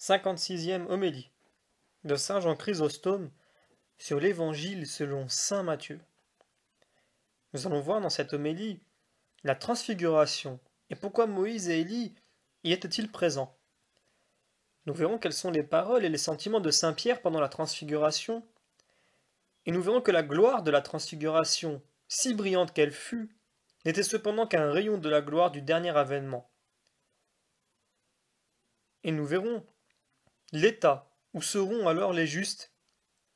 56e homélie de Saint Jean Chrysostome sur l'Évangile selon Saint Matthieu. Nous allons voir dans cette homélie la transfiguration et pourquoi Moïse et Élie y étaient-ils présents. Nous verrons quelles sont les paroles et les sentiments de Saint Pierre pendant la transfiguration, et nous verrons que la gloire de la transfiguration, si brillante qu'elle fut, n'était cependant qu'un rayon de la gloire du dernier avènement. Et nous verrons l'état où seront alors les justes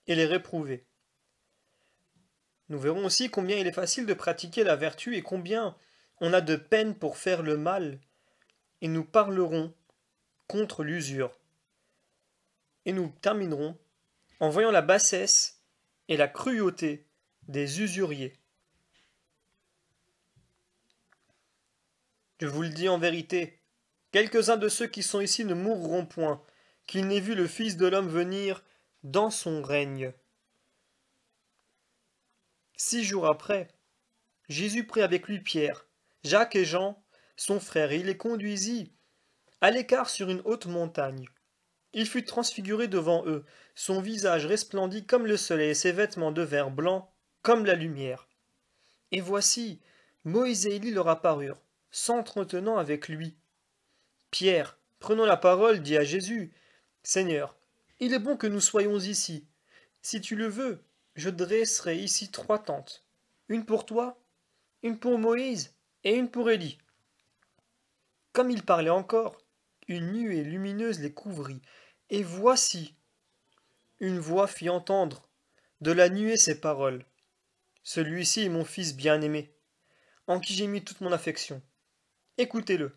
et les réprouvés. Nous verrons aussi combien il est facile de pratiquer la vertu et combien on a de peine pour faire le mal, et nous parlerons contre l'usure. Et nous terminerons en voyant la bassesse et la cruauté des usuriers. Je vous le dis en vérité, quelques-uns de ceux qui sont ici ne mourront point, qu'il n'ait vu le Fils de l'homme venir dans son règne. Six jours après, Jésus prit avec lui Pierre, Jacques et Jean, son frère, et il les conduisit à l'écart sur une haute montagne. Il fut transfiguré devant eux, son visage resplendit comme le soleil ses vêtements de verre blanc comme la lumière. Et voici, Moïse et Élie leur apparurent, s'entretenant avec lui. Pierre, prenant la parole, dit à Jésus Seigneur, il est bon que nous soyons ici. Si tu le veux, je dresserai ici trois tentes, une pour toi, une pour Moïse et une pour Élie. Comme il parlait encore, une nuée lumineuse les couvrit, et voici, une voix fit entendre de la nuée ces paroles. Celui-ci est mon fils bien-aimé, en qui j'ai mis toute mon affection. Écoutez-le.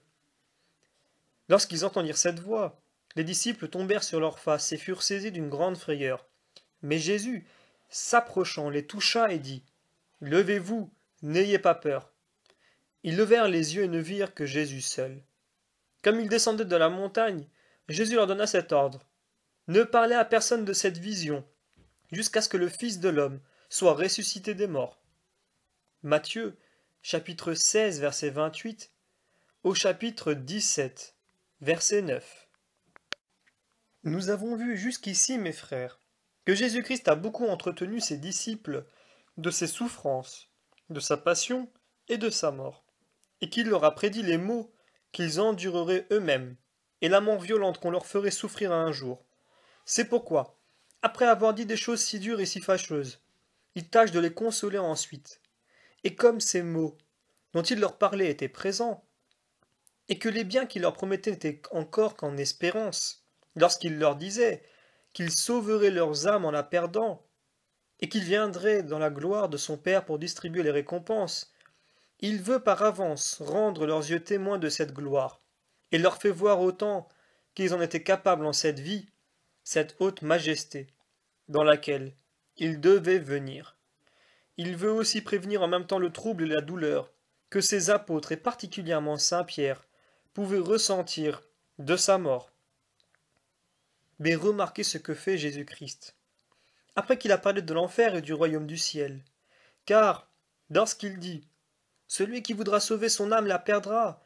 Lorsqu'ils entendirent cette voix, les disciples tombèrent sur leurs faces et furent saisis d'une grande frayeur. Mais Jésus, s'approchant, les toucha et dit Levez-vous, n'ayez pas peur. Ils levèrent les yeux et ne virent que Jésus seul. Comme ils descendaient de la montagne, Jésus leur donna cet ordre Ne parlez à personne de cette vision, jusqu'à ce que le Fils de l'homme soit ressuscité des morts. Matthieu, chapitre 16, verset 28, au chapitre 17, verset 9. Nous avons vu jusqu'ici, mes frères, que Jésus-Christ a beaucoup entretenu ses disciples de ses souffrances, de sa passion et de sa mort, et qu'il leur a prédit les maux qu'ils endureraient eux-mêmes, et la mort violente qu'on leur ferait souffrir un jour. C'est pourquoi, après avoir dit des choses si dures et si fâcheuses, il tâche de les consoler ensuite. Et comme ces mots dont il leur parlait étaient présents, et que les biens qu'il leur promettait n'étaient encore qu'en espérance, lorsqu'il leur disait qu'il sauverait leurs âmes en la perdant, et qu'il viendrait dans la gloire de son Père pour distribuer les récompenses, il veut par avance rendre leurs yeux témoins de cette gloire, et leur fait voir autant qu'ils en étaient capables en cette vie, cette haute majesté, dans laquelle ils devaient venir. Il veut aussi prévenir en même temps le trouble et la douleur que ses apôtres, et particulièrement Saint Pierre, pouvaient ressentir de sa mort mais remarquez ce que fait Jésus-Christ. Après qu'il a parlé de l'enfer et du royaume du ciel. Car, lorsqu'il dit Celui qui voudra sauver son âme la perdra,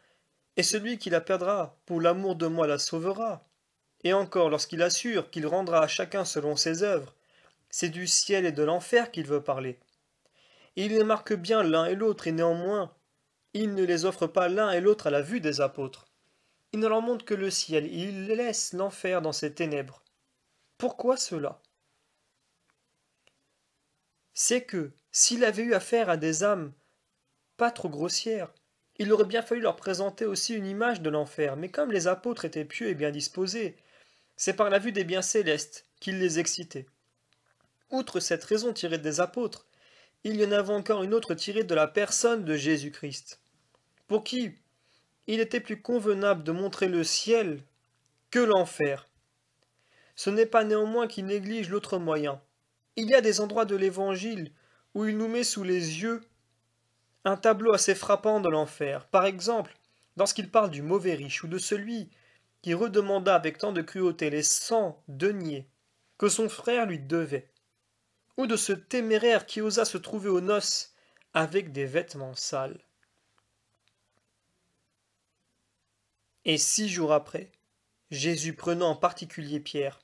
et celui qui la perdra pour l'amour de moi la sauvera. Et encore, lorsqu'il assure qu'il rendra à chacun selon ses œuvres, c'est du ciel et de l'enfer qu'il veut parler. Et il les marque bien l'un et l'autre, et néanmoins, il ne les offre pas l'un et l'autre à la vue des apôtres. Il ne leur montre que le ciel, il laisse l'enfer dans ses ténèbres. Pourquoi cela? C'est que, s'il avait eu affaire à des âmes pas trop grossières, il aurait bien fallu leur présenter aussi une image de l'enfer, mais comme les apôtres étaient pieux et bien disposés, c'est par la vue des biens célestes qu'il les excitait. Outre cette raison tirée des apôtres, il y en avait encore une autre tirée de la personne de Jésus-Christ, pour qui, il était plus convenable de montrer le ciel que l'enfer. Ce n'est pas néanmoins qu'il néglige l'autre moyen. Il y a des endroits de l'Évangile où il nous met sous les yeux un tableau assez frappant de l'enfer. Par exemple, lorsqu'il parle du mauvais riche ou de celui qui redemanda avec tant de cruauté les cent deniers que son frère lui devait, ou de ce téméraire qui osa se trouver aux noces avec des vêtements sales. Et six jours après, Jésus prenant en particulier Pierre,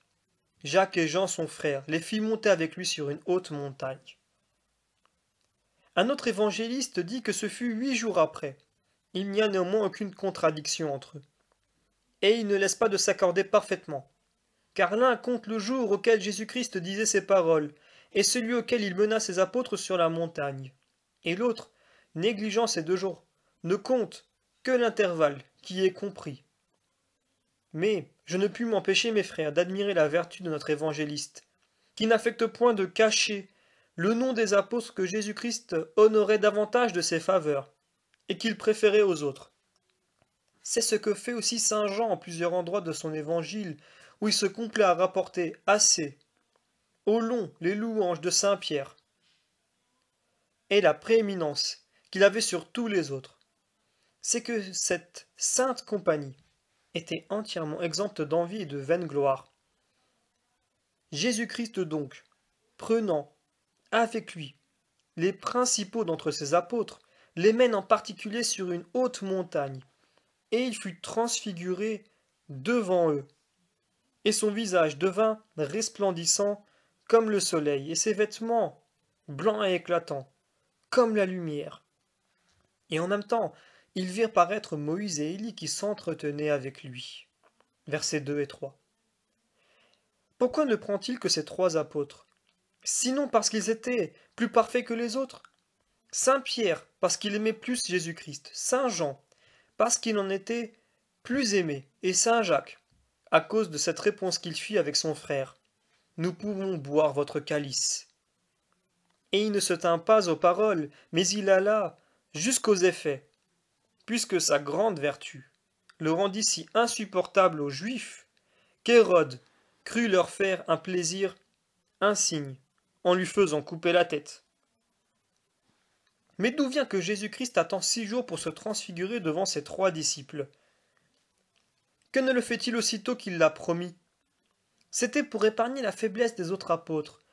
Jacques et Jean son frère les fit monter avec lui sur une haute montagne. Un autre évangéliste dit que ce fut huit jours après. Il n'y a néanmoins aucune contradiction entre eux. Et il ne laisse pas de s'accorder parfaitement. Car l'un compte le jour auquel Jésus-Christ disait ces paroles, et celui auquel il mena ses apôtres sur la montagne. Et l'autre, négligeant ces deux jours, ne compte que l'intervalle qui est compris. Mais je ne puis m'empêcher, mes frères, d'admirer la vertu de notre évangéliste, qui n'affecte point de cacher le nom des apôtres que Jésus-Christ honorait davantage de ses faveurs, et qu'il préférait aux autres. C'est ce que fait aussi Saint Jean en plusieurs endroits de son évangile, où il se complaît à rapporter assez, au long, les louanges de Saint Pierre, et la prééminence qu'il avait sur tous les autres. C'est que cette sainte compagnie était entièrement exempte d'envie et de vaine gloire. Jésus-Christ donc, prenant avec lui les principaux d'entre ses apôtres, les mène en particulier sur une haute montagne, et il fut transfiguré devant eux. Et son visage devint resplendissant comme le soleil, et ses vêtements blancs et éclatants, comme la lumière. Et en même temps, ils virent paraître Moïse et Élie qui s'entretenaient avec lui. Versets 2 et 3. Pourquoi ne prend-il que ces trois apôtres? Sinon parce qu'ils étaient plus parfaits que les autres? Saint Pierre, parce qu'il aimait plus Jésus-Christ. Saint Jean, parce qu'il en était plus aimé. Et Saint Jacques, à cause de cette réponse qu'il fit avec son frère. Nous pouvons boire votre calice. Et il ne se tint pas aux paroles, mais il alla jusqu'aux effets, puisque sa grande vertu le rendit si insupportable aux Juifs qu'Hérode crut leur faire un plaisir insigne en lui faisant couper la tête. Mais d'où vient que Jésus-Christ attend six jours pour se transfigurer devant ses trois disciples? Que ne le fait-il aussitôt qu'il l'a promis? C'était pour épargner la faiblesse des autres apôtres,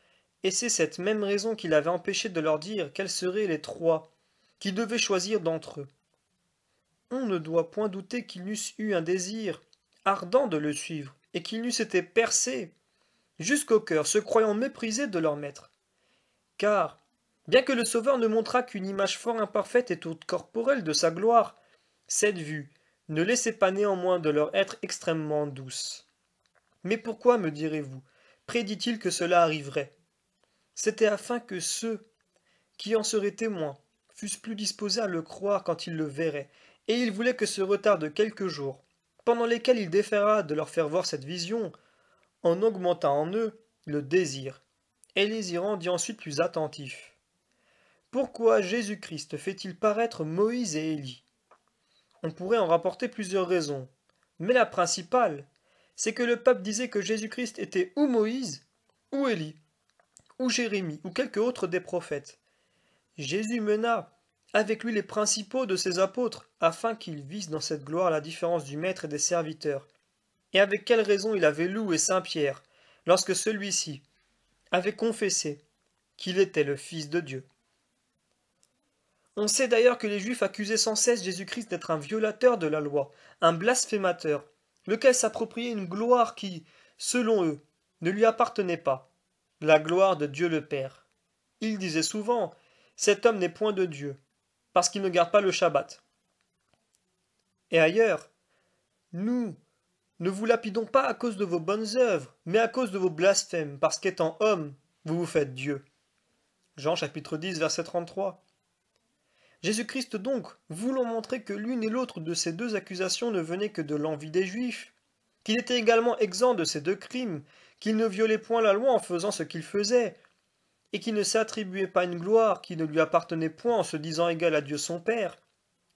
et c'est cette même raison qu'il avait empêché de leur dire quels seraient les trois qui devaient choisir d'entre eux. Ne doit point douter qu'ils n'eussent eu un désir ardent de le suivre, et qu'ils n'eussent été percés jusqu'au cœur, se croyant méprisés de leur maître. Car, bien que le Sauveur ne montrât qu'une image fort imparfaite et toute corporelle de sa gloire, cette vue ne laissait pas néanmoins de leur être extrêmement douce. Mais pourquoi, me direz-vous, prédit-il que cela arriverait? C'était afin que ceux qui en seraient témoins fussent plus disposés à le croire quand ils le verraient, et il voulait que ce retard de quelques jours, pendant lesquels il déféra de leur faire voir cette vision, en augmentant en eux le désir, et les y rendit ensuite plus attentifs. Pourquoi Jésus-Christ fait-il paraître Moïse et Élie? On pourrait en rapporter plusieurs raisons, mais la principale, c'est que le pape disait que Jésus-Christ était ou Moïse, ou Élie, ou Jérémie, ou quelque autre des prophètes. Jésus mena avec lui les principaux de ses apôtres, afin qu'ils vissent dans cette gloire la différence du maître et des serviteurs, et avec quelle raison il avait loué Saint Pierre, lorsque celui-ci avait confessé qu'il était le Fils de Dieu. On sait d'ailleurs que les Juifs accusaient sans cesse Jésus-Christ d'être un violateur de la loi, un blasphémateur, lequel s'appropriait une gloire qui, selon eux, ne lui appartenait pas, la gloire de Dieu le Père. Ils disaient souvent Cet homme n'est point de Dieu, parce qu'il ne garde pas le Shabbat. Et ailleurs, nous, ne vous lapidons pas à cause de vos bonnes œuvres, mais à cause de vos blasphèmes, parce qu'étant homme, vous vous faites Dieu. Jean chapitre 10, verset 33. Jésus-Christ donc, voulant montrer que l'une et l'autre de ces deux accusations ne venaient que de l'envie des Juifs, qu'il était également exempt de ces deux crimes, qu'il ne violait point la loi en faisant ce qu'il faisait, et qu'il ne s'attribuait pas une gloire qui ne lui appartenait point en se disant égal à Dieu son Père,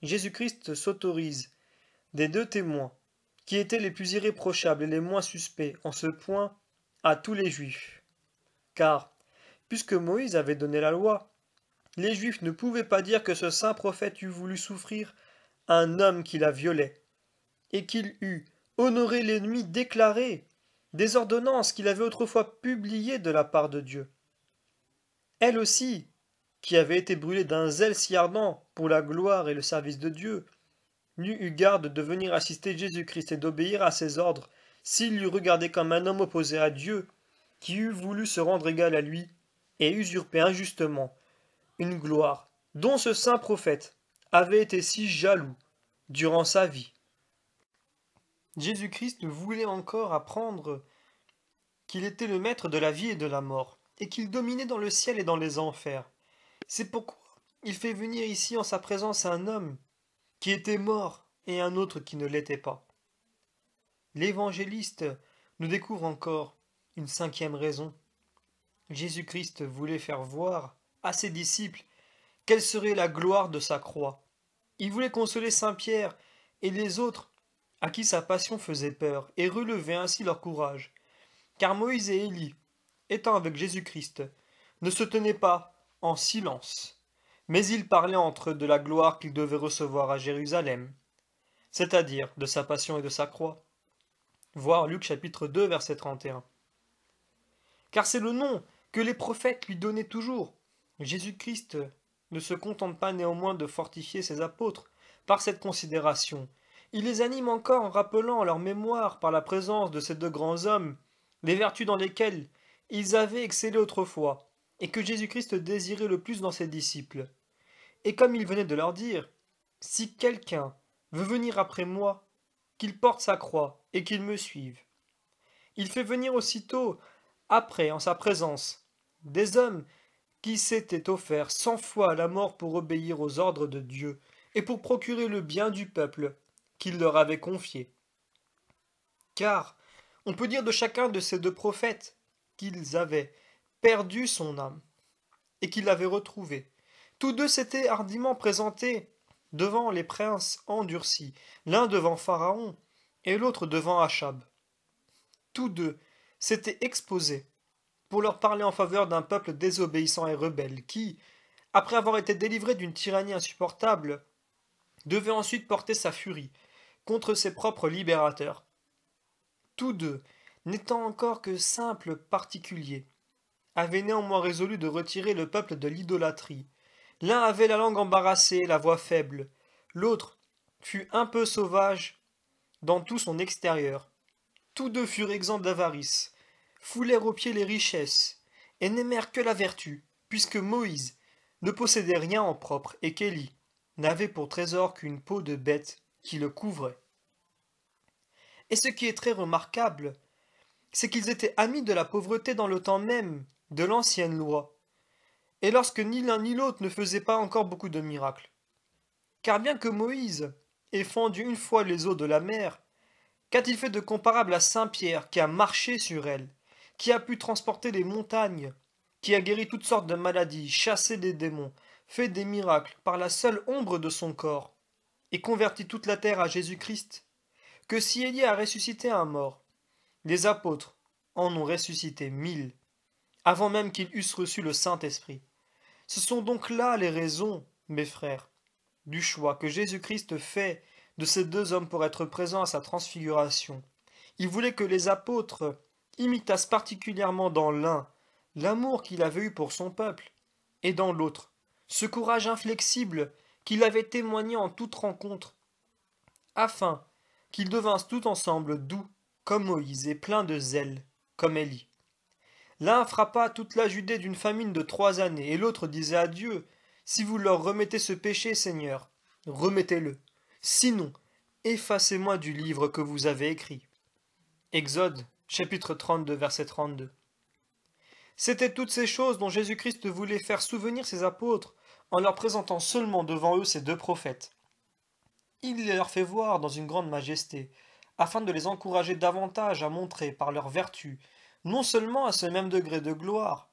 Jésus-Christ s'autorise des deux témoins qui étaient les plus irréprochables et les moins suspects en ce point à tous les Juifs. Car, puisque Moïse avait donné la loi, les Juifs ne pouvaient pas dire que ce saint prophète eût voulu souffrir un homme qui la violait, et qu'il eût honoré l'ennemi déclaré des ordonnances qu'il avait autrefois publiées de la part de Dieu. Elle aussi, qui avait été brûlée d'un zèle si ardent pour la gloire et le service de Dieu, n'eut eu garde de venir assister Jésus-Christ et d'obéir à ses ordres, s'il l'eût regardé comme un homme opposé à Dieu, qui eût voulu se rendre égal à lui, et usurper injustement une gloire dont ce saint prophète avait été si jaloux durant sa vie. Jésus-Christ voulait encore apprendre qu'il était le maître de la vie et de la mort, et qu'il dominait dans le ciel et dans les enfers. C'est pourquoi il fait venir ici en sa présence un homme qui était mort et un autre qui ne l'était pas. L'évangéliste nous découvre encore une cinquième raison. Jésus-Christ voulait faire voir à ses disciples quelle serait la gloire de sa croix. Il voulait consoler Saint Pierre et les autres à qui sa passion faisait peur, et relever ainsi leur courage. Car Moïse et Élie, étant avec Jésus-Christ, ne se tenaient pas en silence, mais ils parlaient entre eux de la gloire qu'ils devaient recevoir à Jérusalem, c'est-à-dire de sa passion et de sa croix. Voir Luc chapitre 2 verset 31. Car c'est le nom que les prophètes lui donnaient toujours. Jésus-Christ ne se contente pas néanmoins de fortifier ses apôtres par cette considération. Il les anime encore en rappelant leur mémoire, par la présence de ces deux grands hommes, les vertus dans lesquelles ils avaient excellé autrefois, et que Jésus-Christ désirait le plus dans ses disciples. Et comme il venait de leur dire, si quelqu'un veut venir après moi, qu'il porte sa croix et qu'il me suive. Il fait venir aussitôt, après, en sa présence, des hommes qui s'étaient offerts cent fois à la mort pour obéir aux ordres de Dieu et pour procurer le bien du peuple qu'il leur avait confié. Car on peut dire de chacun de ces deux prophètes qu'ils avaient perdu son âme et qu'ils l'avaient retrouvée. Tous deux s'étaient hardiment présentés devant les princes endurcis, l'un devant Pharaon et l'autre devant Achab. Tous deux s'étaient exposés pour leur parler en faveur d'un peuple désobéissant et rebelle qui, après avoir été délivré d'une tyrannie insupportable, devait ensuite porter sa furie contre ses propres libérateurs. Tous deux, n'étant encore que simples particuliers, avaient néanmoins résolu de retirer le peuple de l'idolâtrie. L'un avait la langue embarrassée, la voix faible, l'autre fut un peu sauvage dans tout son extérieur. Tous deux furent exempts d'avarice, foulèrent aux pieds les richesses, et n'aimèrent que la vertu, puisque Moïse ne possédait rien en propre et qu'Élie n'avait pour trésor qu'une peau de bête qui le couvrait. Et ce qui est très remarquable, c'est qu'ils étaient amis de la pauvreté dans le temps même de l'ancienne loi, et lorsque ni l'un ni l'autre ne faisaient pas encore beaucoup de miracles. Car bien que Moïse ait fendu une fois les eaux de la mer, qu'a-t-il fait de comparable à Saint Pierre qui a marché sur elle, qui a pu transporter les montagnes, qui a guéri toutes sortes de maladies, chassé des démons, fait des miracles par la seule ombre de son corps, et converti toute la terre à Jésus-Christ, que si Élie a ressuscité un mort, les apôtres en ont ressuscité mille, avant même qu'ils eussent reçu le Saint-Esprit. Ce sont donc là les raisons, mes frères, du choix que Jésus-Christ fait de ces deux hommes pour être présents à sa transfiguration. Il voulait que les apôtres imitassent particulièrement dans l'un l'amour qu'il avait eu pour son peuple, et dans l'autre ce courage inflexible qu'il avait témoigné en toute rencontre, afin qu'ils devinssent tout ensemble doux comme Moïse et pleins de zèle comme Élie. L'un frappa toute la Judée d'une famine de trois années, et l'autre disait à Dieu Si vous leur remettez ce péché, Seigneur, remettez-le. Sinon, effacez-moi du livre que vous avez écrit. Exode, chapitre 32, verset 32. C'étaient toutes ces choses dont Jésus-Christ voulait faire souvenir ses apôtres en leur présentant seulement devant eux ces deux prophètes. Il les leur fait voir dans une grande majesté, afin de les encourager davantage à montrer par leur vertu non seulement à ce même degré de gloire,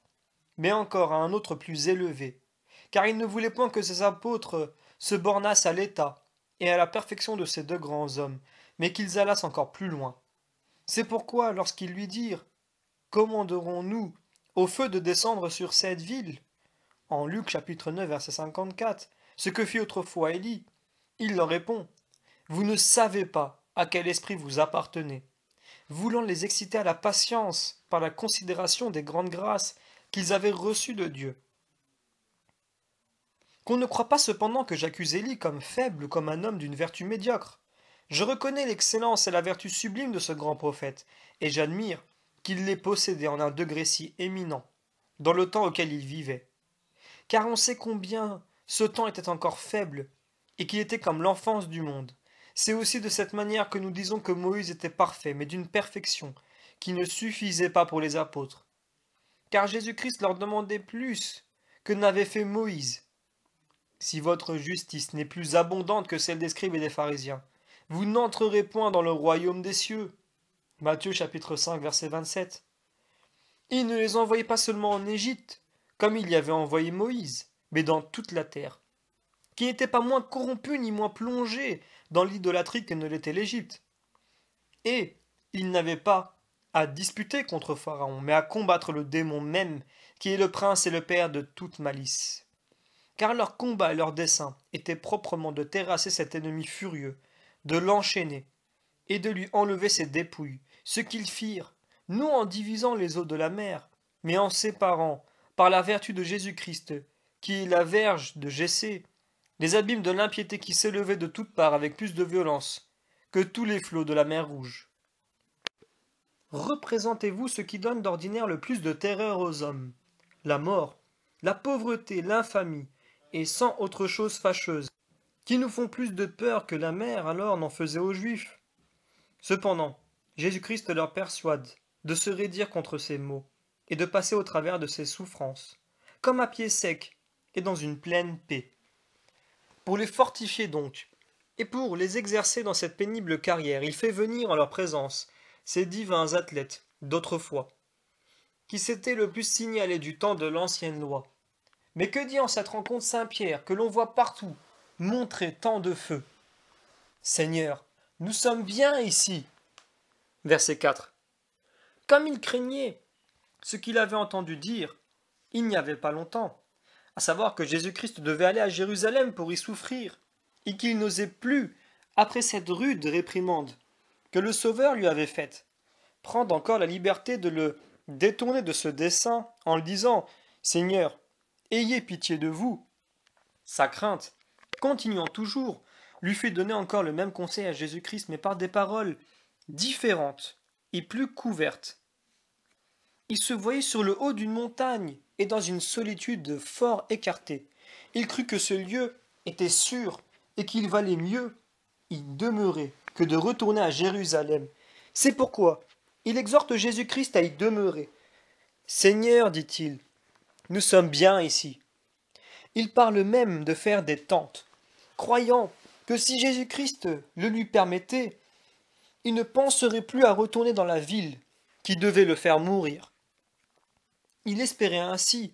mais encore à un autre plus élevé, car il ne voulait point que ses apôtres se bornassent à l'état et à la perfection de ces deux grands hommes, mais qu'ils allassent encore plus loin. C'est pourquoi, lorsqu'ils lui dirent Commanderons-nous au feu de descendre sur cette ville? En Luc chapitre 9, verset 54, ce que fit autrefois Élie, il leur répond Vous ne savez pas à quel esprit vous appartenez voulant les exciter à la patience par la considération des grandes grâces qu'ils avaient reçues de Dieu. Qu'on ne croit pas cependant que j'accuse Élie comme faible ou comme un homme d'une vertu médiocre, Je reconnais l'excellence et la vertu sublime de ce grand prophète, et j'admire qu'il l'ait possédé en un degré si éminent, dans le temps auquel il vivait. Car on sait combien ce temps était encore faible, et qu'il était comme l'enfance du monde. C'est aussi de cette manière que nous disons que Moïse était parfait, mais d'une perfection qui ne suffisait pas pour les apôtres. Car Jésus-Christ leur demandait plus que n'avait fait Moïse. Si votre justice n'est plus abondante que celle des scribes et des pharisiens, vous n'entrerez point dans le royaume des cieux. Matthieu chapitre 5 verset 27. Il ne les envoyait pas seulement en Égypte, comme il y avait envoyé Moïse, mais dans toute la terre, qui n'était pas moins corrompu ni moins plongé dans l'idolâtrie que ne l'était l'Égypte. Et il n'avait pas à disputer contre Pharaon, mais à combattre le démon même, qui est le prince et le père de toute malice. Car leur combat et leur dessein étaient proprement de terrasser cet ennemi furieux, de l'enchaîner, et de lui enlever ses dépouilles, ce qu'ils firent, non en divisant les eaux de la mer, mais en séparant, par la vertu de Jésus-Christ, qui est la verge de Jessé, les abîmes de l'impiété qui s'élevaient de toutes parts avec plus de violence que tous les flots de la mer Rouge. Représentez-vous ce qui donne d'ordinaire le plus de terreur aux hommes la mort, la pauvreté, l'infamie, et cent autres choses fâcheuses, qui nous font plus de peur que la mer alors n'en faisait aux Juifs. Cependant, Jésus-Christ leur persuade de se raidir contre ces maux, et de passer au travers de ces souffrances, comme à pied sec et dans une pleine paix. Pour les fortifier donc, et pour les exercer dans cette pénible carrière, il fait venir en leur présence ces divins athlètes d'autrefois, qui s'étaient le plus signalés du temps de l'ancienne loi. Mais que dit en cette rencontre Saint Pierre, que l'on voit partout, montrer tant de feu? Seigneur, nous sommes bien ici. Verset 4. Comme il craignait ce qu'il avait entendu dire, il n'y avait pas longtemps, à savoir que Jésus-Christ devait aller à Jérusalem pour y souffrir, et qu'il n'osait plus, après cette rude réprimande, que le Sauveur lui avait faite, prendre encore la liberté de le détourner de ce dessein en le disant Seigneur, ayez pitié de vous. Sa crainte, continuant toujours, lui fit donner encore le même conseil à Jésus-Christ, mais par des paroles différentes et plus couvertes. Il se voyait sur le haut d'une montagne et dans une solitude fort écartée. Il crut que ce lieu était sûr et qu'il valait mieux y demeurer que de retourner à Jérusalem. C'est pourquoi il exhorte Jésus-Christ à y demeurer. Seigneur, dit-il, nous sommes bien ici. Il parle même de faire des tentes, croyant que si Jésus-Christ le lui permettait, il ne penserait plus à retourner dans la ville qui devait le faire mourir. Il espérait ainsi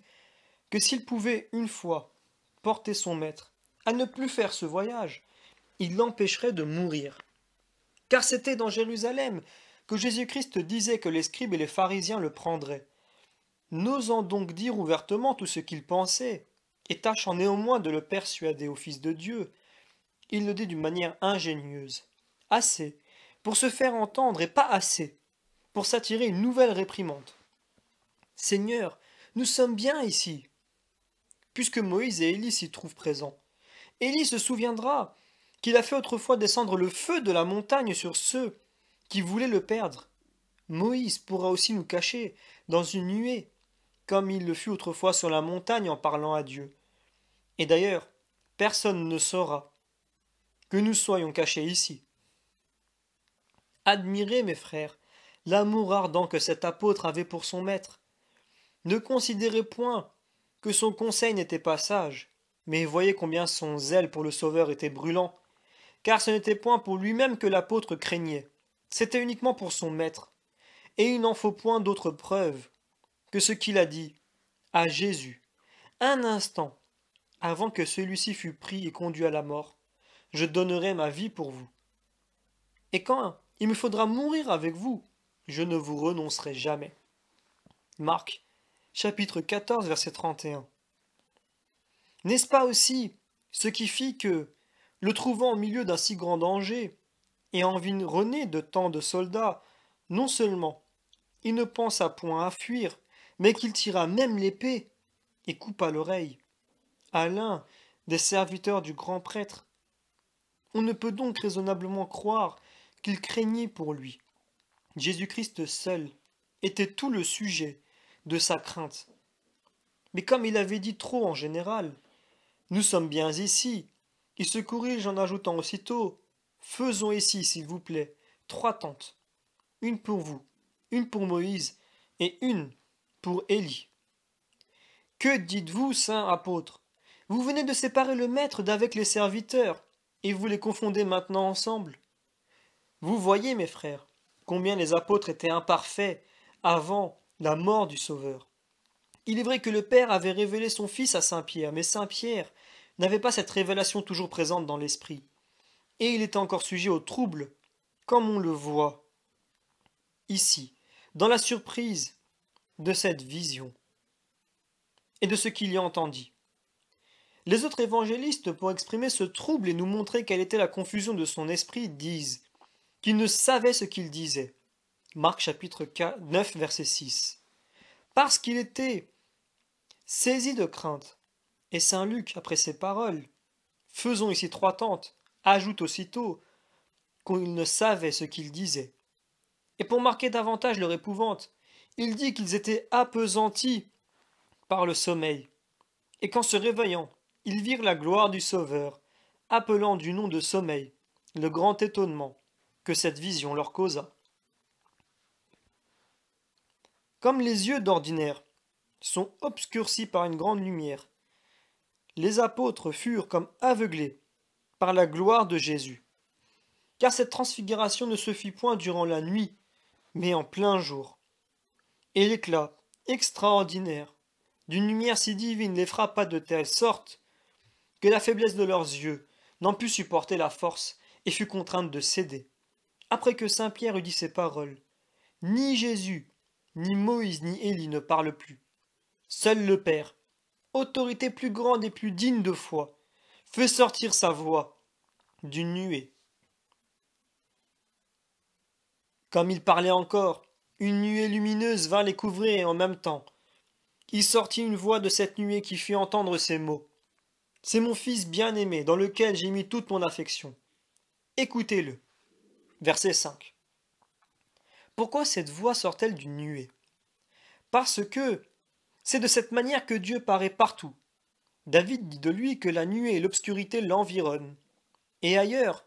que s'il pouvait une fois porter son maître à ne plus faire ce voyage, il l'empêcherait de mourir car c'était dans Jérusalem que Jésus-Christ disait que les scribes et les pharisiens le prendraient. N'osant donc dire ouvertement tout ce qu'il pensait, et tâchant néanmoins de le persuader au Fils de Dieu, il le dit d'une manière ingénieuse, assez, pour se faire entendre et pas assez, pour s'attirer une nouvelle réprimande. Seigneur, nous sommes bien ici. Puisque Moïse et Élie s'y trouvent présents. Élie se souviendra qu'il a fait autrefois descendre le feu de la montagne sur ceux qui voulaient le perdre. Moïse pourra aussi nous cacher dans une nuée, comme il le fut autrefois sur la montagne en parlant à Dieu. Et d'ailleurs, personne ne saura que nous soyons cachés ici. Admirez, mes frères, l'amour ardent que cet apôtre avait pour son maître. Ne considérez point que son conseil n'était pas sage, mais voyez combien son zèle pour le Sauveur était brûlant, car ce n'était point pour lui-même que l'apôtre craignait, c'était uniquement pour son maître. Et il n'en faut point d'autre preuve que ce qu'il a dit à Jésus, un instant avant que celui-ci fût pris et conduit à la mort, je donnerai ma vie pour vous. Et quand il me faudra mourir avec vous, je ne vous renoncerai jamais. Marc, chapitre 14, verset 31. N'est-ce pas aussi ce qui fit que, le trouvant au milieu d'un si grand danger, et environné de tant de soldats, non seulement il ne pensa point à fuir, mais qu'il tira même l'épée et coupa l'oreille à l'un des serviteurs du grand prêtre. On ne peut donc raisonnablement croire qu'il craignait pour lui. Jésus-Christ seul était tout le sujet de sa crainte. Mais comme il avait dit trop en général, nous sommes bien ici. Il se corrige en ajoutant aussitôt Faisons ici, s'il vous plaît, trois tentes. Une pour vous, une pour Moïse et une pour Élie. Que dites-vous, saint apôtre? Vous venez de séparer le maître d'avec les serviteurs, et vous les confondez maintenant ensemble. Vous voyez, mes frères, combien les apôtres étaient imparfaits avant la mort du Sauveur. Il est vrai que le Père avait révélé son Fils à Saint Pierre, mais Saint Pierre n'avait pas cette révélation toujours présente dans l'esprit, et il était encore sujet au trouble, comme on le voit ici, dans la surprise de cette vision et de ce qu'il y entendit. Les autres évangélistes, pour exprimer ce trouble et nous montrer quelle était la confusion de son esprit, disent qu'il ne savait ce qu'il disait. Marc chapitre 9 verset 6. Parce qu'il était saisi de crainte. Et saint Luc, après ces paroles, faisons ici trois tentes, ajoute aussitôt qu'il ne savait ce qu'il disait. Et pour marquer davantage leur épouvante, il dit qu'ils étaient appesantis par le sommeil, et qu'en se réveillant, ils virent la gloire du Sauveur, appelant du nom de sommeil le grand étonnement que cette vision leur causa. Comme les yeux d'ordinaire sont obscurcis par une grande lumière, les apôtres furent comme aveuglés par la gloire de Jésus. Car cette transfiguration ne se fit point durant la nuit, mais en plein jour. Et l'éclat extraordinaire d'une lumière si divine les frappa de telle sorte que la faiblesse de leurs yeux n'en put supporter la force et fut contrainte de céder. Après que saint Pierre eut dit ces paroles, ni Jésus, ni Moïse, ni Élie ne parlent plus. Seul le Père, autorité plus grande et plus digne de foi, fait sortir sa voix d'une nuée. Comme il parlait encore, une nuée lumineuse vint les couvrir et en même temps, il sortit une voix de cette nuée qui fit entendre ces mots. C'est mon fils bien-aimé, dans lequel j'ai mis toute mon affection. Écoutez-le. Verset 5. Pourquoi cette voix sort-elle d'une nuée Parce que c'est de cette manière que Dieu paraît partout. David dit de lui que la nuée et l'obscurité l'environnent. Et ailleurs,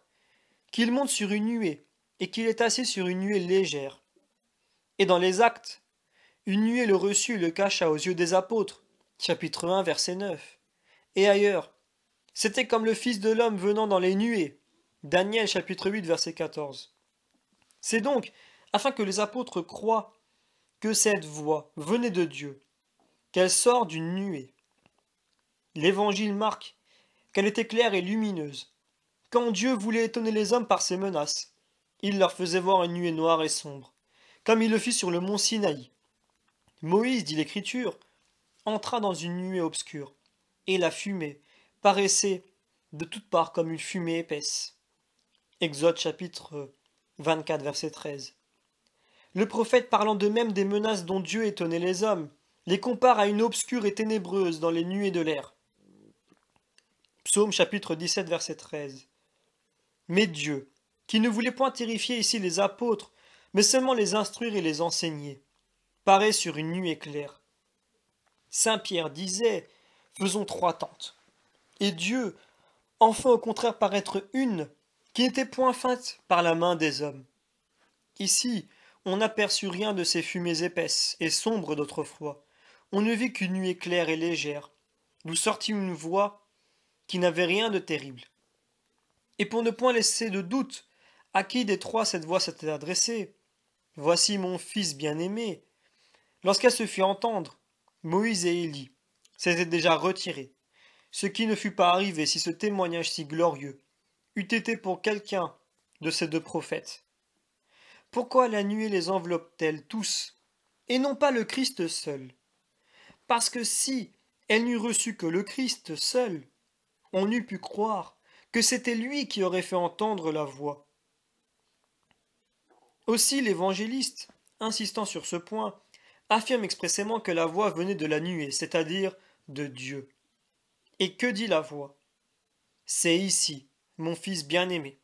qu'il monte sur une nuée, et qu'il est assis sur une nuée légère. Et dans les actes, une nuée le reçut et le cacha aux yeux des apôtres. Chapitre 1, verset 9. Et ailleurs, c'était comme le Fils de l'homme venant dans les nuées. Daniel chapitre 8, verset 14. C'est donc afin que les apôtres croient que cette voix venait de Dieu, qu'elle sort d'une nuée. L'Évangile marque qu'elle était claire et lumineuse. Quand Dieu voulait étonner les hommes par ses menaces, il leur faisait voir une nuée noire et sombre, comme il le fit sur le mont Sinaï. Moïse, dit l'Écriture, entra dans une nuée obscure, et la fumée paraissait de toutes parts comme une fumée épaisse. Exode chapitre 24, verset 13. Le prophète parlant de même des menaces dont Dieu étonnait les hommes, les compare à une obscure et ténébreuse dans les nuées de l'air. Psaume chapitre 17 verset 13. Mais Dieu, qui ne voulait point terrifier ici les apôtres, mais seulement les instruire et les enseigner, paraît sur une nuée claire. Saint Pierre disait Faisons trois tentes. Et Dieu, enfin au contraire paraître une, qui n'était point faite par la main des hommes. Ici, on n'aperçut rien de ces fumées épaisses et sombres d'autrefois, on ne vit qu'une nuée claire et légère, d'où sortit une voix qui n'avait rien de terrible. Et pour ne point laisser de doute à qui des trois cette voix s'était adressée, Voici mon fils bien-aimé. Lorsqu'elle se fit entendre, Moïse et Élie s'étaient déjà retirés, ce qui ne fut pas arrivé si ce témoignage si glorieux eût été pour quelqu'un de ces deux prophètes. Pourquoi la nuée les enveloppe-t-elle tous, et non pas le Christ seul? Parce que si elle n'eût reçu que le Christ seul, on eût pu croire que c'était lui qui aurait fait entendre la voix. Aussi l'évangéliste, insistant sur ce point, affirme expressément que la voix venait de la nuée, c'est-à-dire de Dieu. Et que dit la voix? C'est ici mon Fils bien-aimé.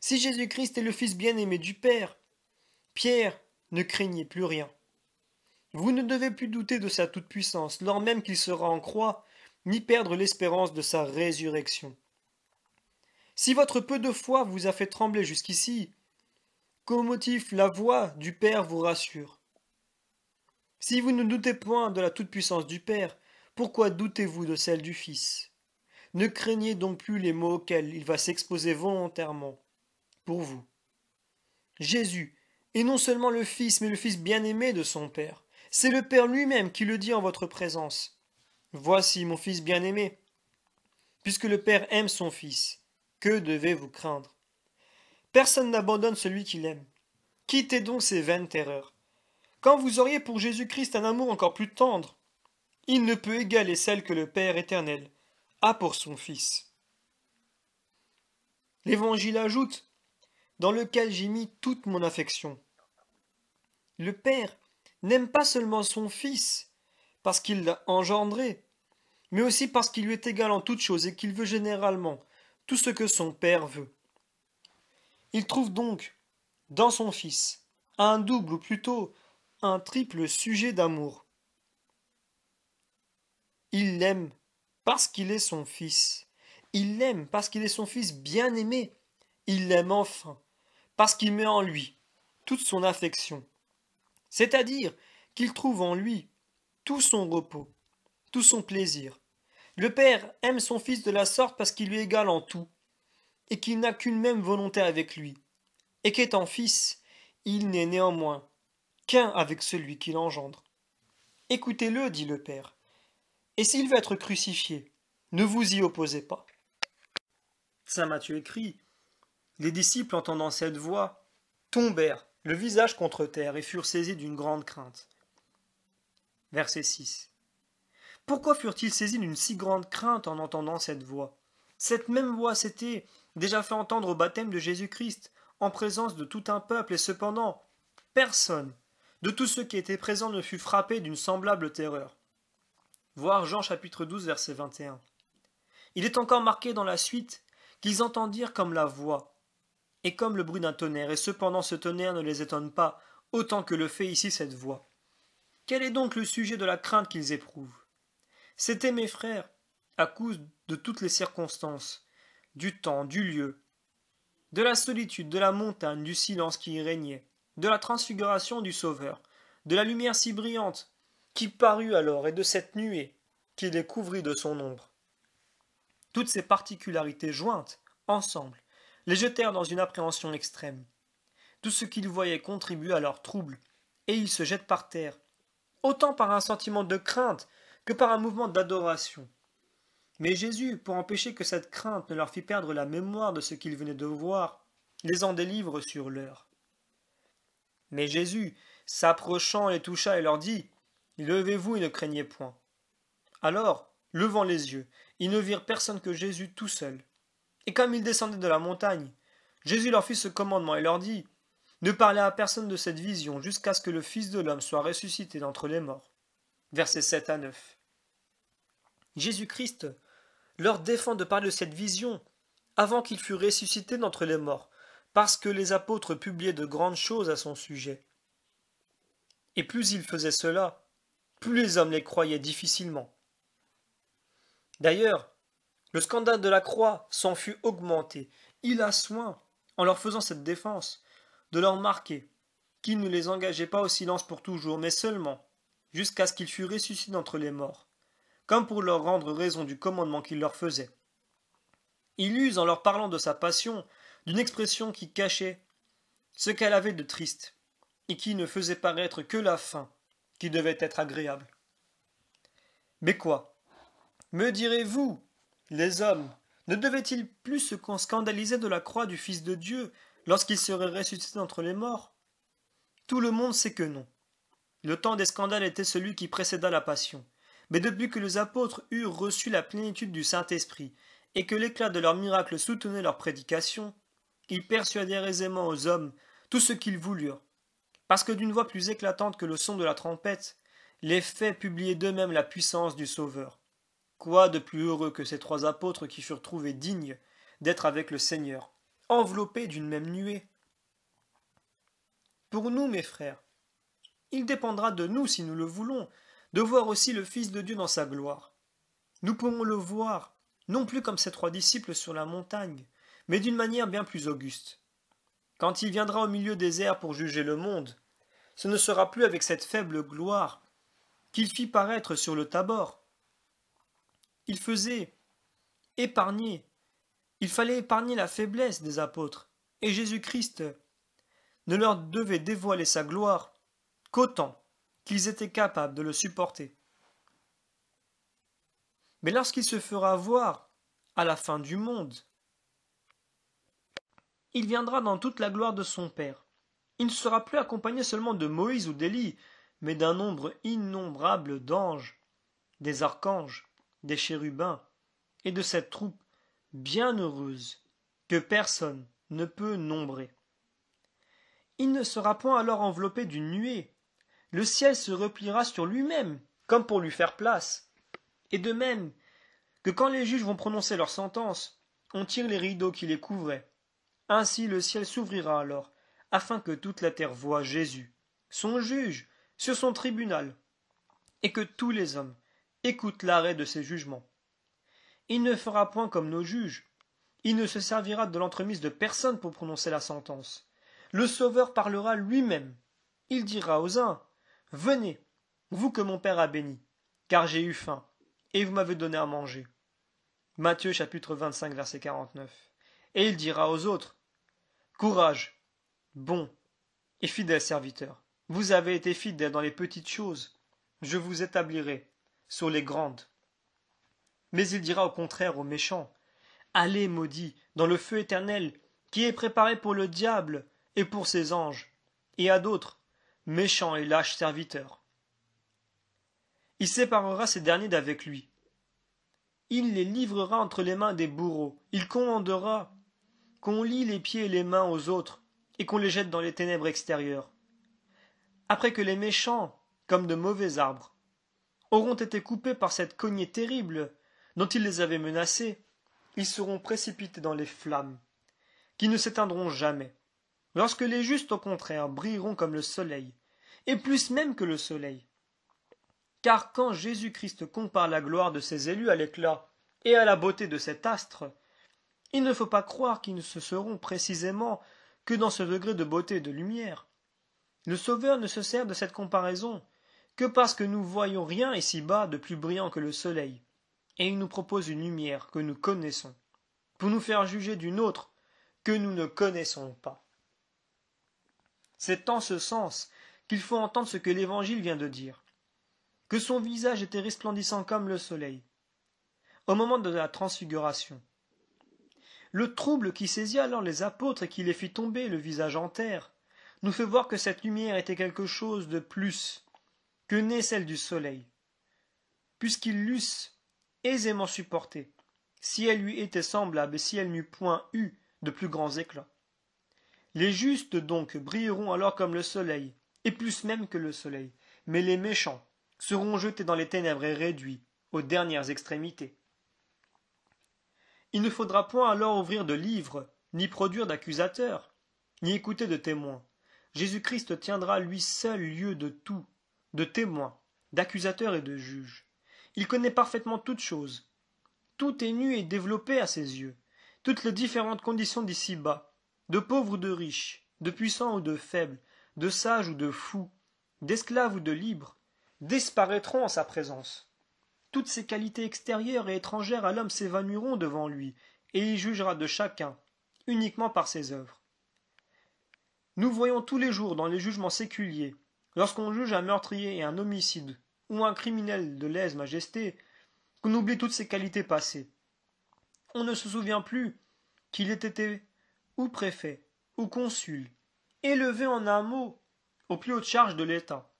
Si Jésus-Christ est le Fils bien-aimé du Père, Pierre, ne craignez plus rien. Vous ne devez plus douter de sa toute-puissance, lors même qu'il sera en croix, ni perdre l'espérance de sa résurrection. Si votre peu de foi vous a fait trembler jusqu'ici, qu'au motif la voix du Père vous rassure. Si vous ne doutez point de la toute-puissance du Père, pourquoi doutez-vous de celle du Fils? Ne craignez donc plus les mots auxquels il va s'exposer volontairement vous. Jésus est non seulement le Fils, mais le Fils bien-aimé de son Père. C'est le Père lui-même qui le dit en votre présence. Voici mon Fils bien-aimé. Puisque le Père aime son Fils, que devez-vous craindre? Personne n'abandonne celui qu'il aime. Quittez donc ces vaines terreurs. Quand vous auriez pour Jésus-Christ un amour encore plus tendre, il ne peut égaler celle que le Père éternel a pour son Fils. L'Évangile ajoute, dans lequel j'ai mis toute mon affection. Le Père n'aime pas seulement son Fils, parce qu'il l'a engendré, mais aussi parce qu'il lui est égal en toutes choses et qu'il veut généralement tout ce que son Père veut. Il trouve donc, dans son Fils, un double ou plutôt un triple sujet d'amour. Il l'aime parce qu'il est son Fils. Il l'aime parce qu'il est son Fils bien-aimé. Il l'aime enfin parce qu'il met en lui toute son affection. C'est-à-dire qu'il trouve en lui tout son repos, tout son plaisir. Le Père aime son Fils de la sorte parce qu'il lui égale en tout, et qu'il n'a qu'une même volonté avec lui, et qu'étant Fils, il n'est néanmoins qu'un avec celui qui l'engendre. Écoutez-le, dit le Père, et s'il veut être crucifié, ne vous y opposez pas. Saint Matthieu écrit Les disciples, entendant cette voix, tombèrent le visage contre terre et furent saisis d'une grande crainte. Verset 6. Pourquoi furent-ils saisis d'une si grande crainte en entendant cette voix? Cette même voix s'était déjà fait entendre au baptême de Jésus-Christ, en présence de tout un peuple, et cependant personne de tous ceux qui étaient présents ne fut frappé d'une semblable terreur. Voir Jean chapitre 12 verset 21. Il est encore marqué dans la suite qu'ils entendirent comme la voix et comme le bruit d'un tonnerre, et cependant ce tonnerre ne les étonne pas autant que le fait ici cette voix. Quel est donc le sujet de la crainte qu'ils éprouvent? C'était, mes frères, à cause de toutes les circonstances, du temps, du lieu, de la solitude, de la montagne, du silence qui y régnait, de la transfiguration du Sauveur, de la lumière si brillante qui parut alors et de cette nuée qui les couvrit de son ombre. Toutes ces particularités jointes, ensemble, les jetèrent dans une appréhension extrême. Tout ce qu'ils voyaient contribue à leur trouble, et ils se jettent par terre, autant par un sentiment de crainte que par un mouvement d'adoration. Mais Jésus, pour empêcher que cette crainte ne leur fît perdre la mémoire de ce qu'ils venaient de voir, les en délivre sur l'heure. Mais Jésus, s'approchant, les toucha et leur dit Levez-vous et ne craignez point. Alors, levant les yeux, ils ne virent personne que Jésus tout seul. Et comme ils descendaient de la montagne, Jésus leur fit ce commandement et leur dit Ne parlez à personne de cette vision jusqu'à ce que le Fils de l'homme soit ressuscité d'entre les morts. Versets 7 à 9. Jésus-Christ leur défend de parler de cette vision avant qu'il fût ressuscité d'entre les morts, parce que les apôtres publiaient de grandes choses à son sujet. Et plus ils faisaient cela, plus les hommes les croyaient difficilement. D'ailleurs, le scandale de la croix s'en fut augmenté. Il a soin, en leur faisant cette défense, de leur marquer qu'il ne les engageait pas au silence pour toujours, mais seulement jusqu'à ce qu'il fût ressuscité d'entre les morts, comme pour leur rendre raison du commandement qu'il leur faisait. Il use, en leur parlant de sa passion, d'une expression qui cachait ce qu'elle avait de triste, et qui ne faisait paraître que la fin, qui devait être agréable. Mais quoi? Me direz-vous, les hommes, ne devaient-ils plus se scandaliser de la croix du Fils de Dieu lorsqu'il serait ressuscité entre les morts? Tout le monde sait que non. Le temps des scandales était celui qui précéda la passion. Mais depuis que les apôtres eurent reçu la plénitude du Saint-Esprit, et que l'éclat de leurs miracles soutenait leur prédication, ils persuadèrent aisément aux hommes tout ce qu'ils voulurent, parce que d'une voix plus éclatante que le son de la trompette, les faits publiaient d'eux-mêmes la puissance du Sauveur. Quoi de plus heureux que ces trois apôtres qui furent trouvés dignes d'être avec le Seigneur, enveloppés d'une même nuée? Pour nous, mes frères, il dépendra de nous, si nous le voulons, de voir aussi le Fils de Dieu dans sa gloire. Nous pourrons le voir, non plus comme ses trois disciples sur la montagne, mais d'une manière bien plus auguste. Quand il viendra au milieu des airs pour juger le monde, ce ne sera plus avec cette faible gloire qu'il fit paraître sur le tabord. Il faisait épargner, il fallait épargner la faiblesse des apôtres, et Jésus-Christ ne leur devait dévoiler sa gloire qu'autant qu'ils étaient capables de le supporter. Mais lorsqu'il se fera voir à la fin du monde, il viendra dans toute la gloire de son Père. Il ne sera plus accompagné seulement de Moïse ou d'Élie, mais d'un nombre innombrable d'anges, des archanges, des chérubins, et de cette troupe bien heureuse que personne ne peut nombrer. Il ne sera point alors enveloppé d'une nuée. Le ciel se repliera sur lui-même, comme pour lui faire place. Et de même que quand les juges vont prononcer leur sentence, on tire les rideaux qui les couvraient. Ainsi le ciel s'ouvrira alors, afin que toute la terre voie Jésus, son juge, sur son tribunal, et que tous les hommes écoutent l'arrêt de ses jugements. Il ne fera point comme nos juges. Il ne se servira de l'entremise de personne pour prononcer la sentence. Le Sauveur parlera lui-même. Il dira aux uns Venez, vous que mon Père a béni, car j'ai eu faim, et vous m'avez donné à manger. Matthieu chapitre 25 verset 49. Et il dira aux autres Courage, bon et fidèle serviteur. Vous avez été fidèle dans les petites choses, je vous établirai sur les grandes. Mais il dira au contraire aux méchants Allez, maudits, dans le feu éternel, qui est préparé pour le diable et pour ses anges, et à d'autres, méchants et lâches serviteurs. Il séparera ces derniers d'avec lui. Il les livrera entre les mains des bourreaux. Il commandera qu'on lie les pieds et les mains aux autres, et qu'on les jette dans les ténèbres extérieures. Après que les méchants, comme de mauvais arbres, auront été coupés par cette cognée terrible dont il les avait menacés, ils seront précipités dans les flammes, qui ne s'éteindront jamais lorsque les justes au contraire brilleront comme le soleil, et plus même que le soleil. Car quand Jésus-Christ compare la gloire de ses élus à l'éclat et à la beauté de cet astre, il ne faut pas croire qu'ils ne se seront précisément que dans ce degré de beauté et de lumière. Le Sauveur ne se sert de cette comparaison que parce que nous voyons rien ici-bas de plus brillant que le soleil, et il nous propose une lumière que nous connaissons, pour nous faire juger d'une autre que nous ne connaissons pas. C'est en ce sens qu'il faut entendre ce que l'Évangile vient de dire, que son visage était resplendissant comme le soleil, au moment de la transfiguration. Le trouble qui saisit alors les apôtres et qui les fit tomber le visage en terre, nous fait voir que cette lumière était quelque chose de plus que n'est celle du soleil, puisqu'ils l'eussent aisément supportée, si elle lui était semblable et si elle n'eût point eu de plus grands éclats. Les justes donc brilleront alors comme le soleil, et plus même que le soleil, mais les méchants seront jetés dans les ténèbres et réduits aux dernières extrémités. Il ne faudra point alors ouvrir de livres, ni produire d'accusateurs, ni écouter de témoins. Jésus-Christ tiendra lui seul lieu de tout, de témoins, d'accusateurs et de juges. Il connaît parfaitement toutes choses. Tout est nu et développé à ses yeux. Toutes les différentes conditions d'ici-bas, de pauvres ou de riches, de puissants ou de faibles, de sages ou de fous, d'esclaves ou de libres, disparaîtront en sa présence. Toutes ces qualités extérieures et étrangères à l'homme s'évanouiront devant lui, et il jugera de chacun, uniquement par ses œuvres. Nous voyons tous les jours dans les jugements séculiers, lorsqu'on juge un meurtrier et un homicide, ou un criminel de lèse majesté, qu'on oublie toutes ces qualités passées. On ne se souvient plus qu'il ait été ou préfet, ou consul, élevé en un mot aux plus hautes charges de l'État.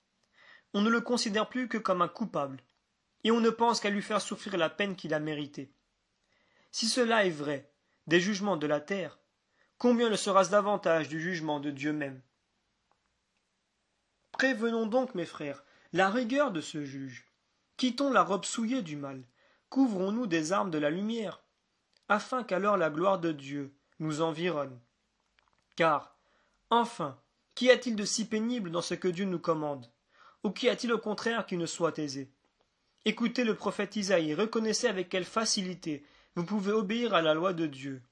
On ne le considère plus que comme un coupable, et on ne pense qu'à lui faire souffrir la peine qu'il a méritée. Si cela est vrai des jugements de la terre, combien le sera-ce davantage du jugement de Dieu même? Prévenons donc, mes frères, la rigueur de ce juge. Quittons la robe souillée du mal, couvrons-nous des armes de la lumière. afin qu'alors la gloire de Dieu nous environne. Car, enfin, qu'y a-t-il de si pénible dans ce que Dieu nous commande? Ou qu'y a-t-il au contraire qui ne soit aisé? Écoutez le prophète Isaïe, reconnaissez avec quelle facilité vous pouvez obéir à la loi de Dieu.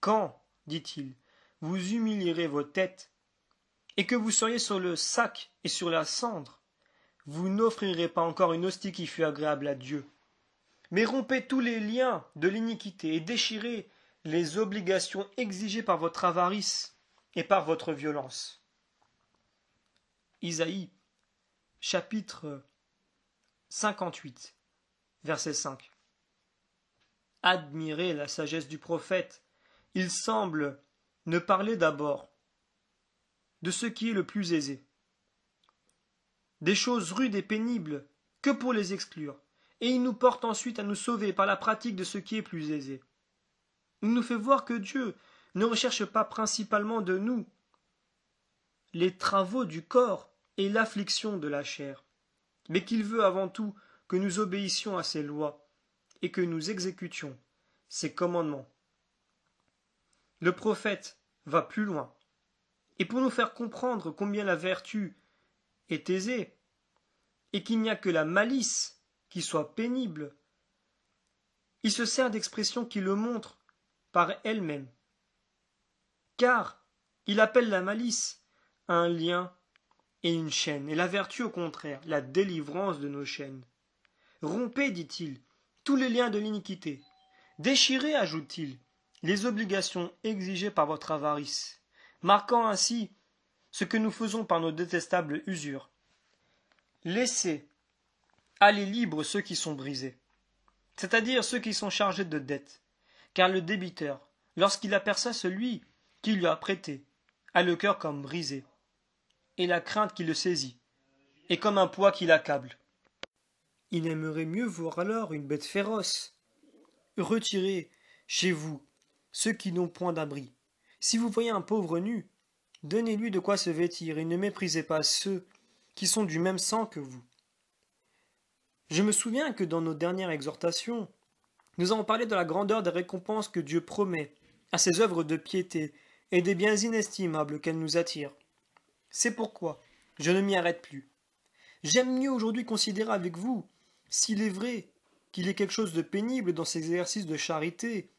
Quand, dit-il, vous humilierez vos têtes, et que vous seriez sur le sac et sur la cendre, vous n'offrirez pas encore une hostie qui fût agréable à Dieu. Mais rompez tous les liens de l'iniquité et déchirez les obligations exigées par votre avarice et par votre violence. Isaïe, chapitre 58, verset 5. Admirez la sagesse du prophète. Il semble ne parler d'abord de ce qui est le plus aisé, des choses rudes et pénibles, que pour les exclure, et il nous porte ensuite à nous sauver par la pratique de ce qui est plus aisé. Il nous fait voir que Dieu ne recherche pas principalement de nous les travaux du corps et l'affliction de la chair, mais qu'il veut avant tout que nous obéissions à ses lois et que nous exécutions ses commandements. Le prophète va plus loin, et pour nous faire comprendre combien la vertu est aisée, et qu'il n'y a que la malice qui soit pénible, il se sert d'expressions qui le montrent par elles-mêmes. Car il appelle la malice un lien et une chaîne, et la vertu au contraire, la délivrance de nos chaînes. Rompez, dit-il, tous les liens de l'iniquité. Déchirez, ajoute-t-il, les obligations exigées par votre avarice, marquant ainsi ce que nous faisons par nos détestables usures. Laissez aller libres ceux qui sont brisés, c'est-à-dire ceux qui sont chargés de dettes, car le débiteur, lorsqu'il aperçoit celui qui lui a prêté, a le cœur comme brisé, et la crainte qui le saisit, est comme un poids qui l'accable. Il aimerait mieux voir alors une bête féroce. Retirez chez vous ceux qui n'ont point d'abri. Si vous voyez un pauvre nu, donnez-lui de quoi se vêtir et ne méprisez pas ceux qui sont du même sang que vous. Je me souviens que dans nos dernières exhortations, nous avons parlé de la grandeur des récompenses que Dieu promet à ses œuvres de piété et des biens inestimables qu'elles nous attirent. C'est pourquoi je ne m'y arrête plus. J'aime mieux aujourd'hui considérer avec vous s'il est vrai qu'il ait quelque chose de pénible dans ces exercices de charité,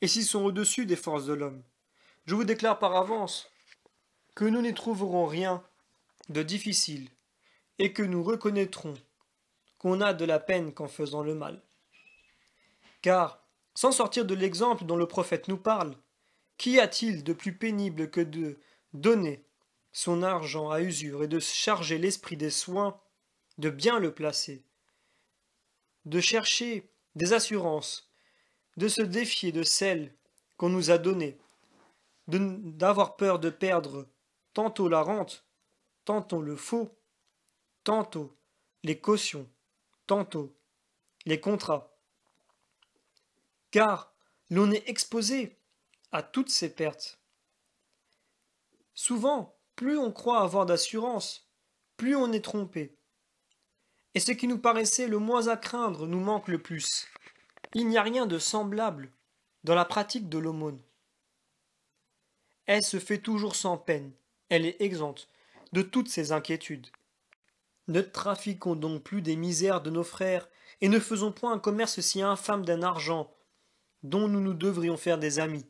et s'ils sont au-dessus des forces de l'homme. Je vous déclare par avance que nous n'y trouverons rien de difficile, et que nous reconnaîtrons qu'on a de la peine qu'en faisant le mal. Car, sans sortir de l'exemple dont le prophète nous parle, qu'y a-t-il de plus pénible que de donner son argent à usure et de charger l'esprit des soins de bien le placer, de chercher des assurances, de se défier de celles qu'on nous a données, d'avoir peur de perdre tantôt la rente, tantôt le faux, tantôt les cautions, tantôt les contrats. Car l'on est exposé à toutes ces pertes. Souvent, plus on croit avoir d'assurance, plus on est trompé. Et ce qui nous paraissait le moins à craindre nous manque le plus. Il n'y a rien de semblable dans la pratique de l'aumône. Elle se fait toujours sans peine, elle est exempte de toutes ces inquiétudes. Ne trafiquons donc plus des misères de nos frères, et ne faisons point un commerce si infâme d'un argent, dont nous nous devrions faire des amis.